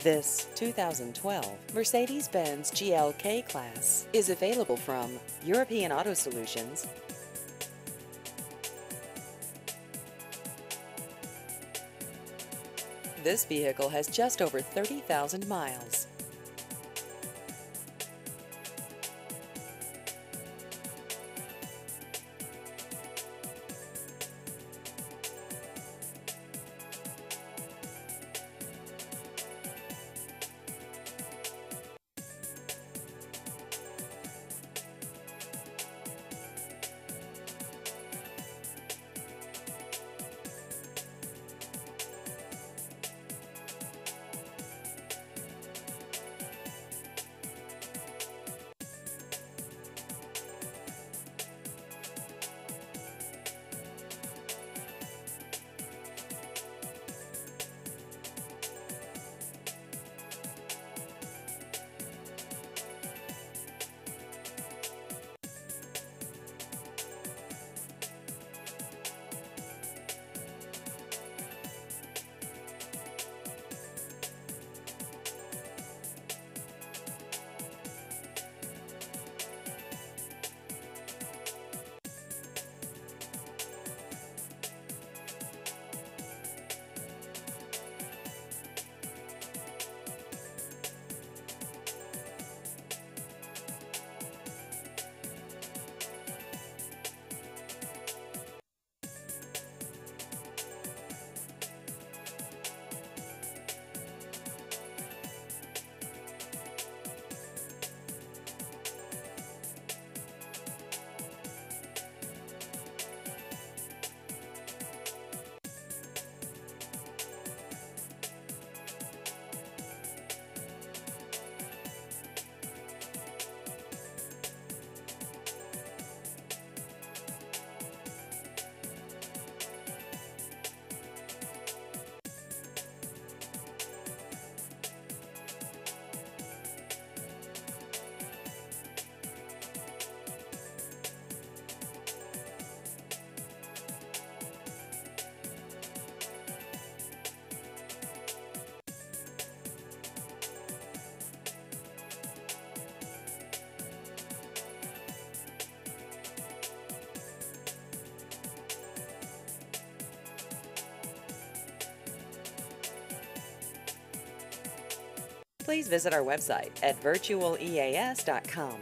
This 2012 Mercedes-Benz GLK class is available from European Auto Solutions. This vehicle has just over 30,000 miles. Please visit our website at virtualeas.com.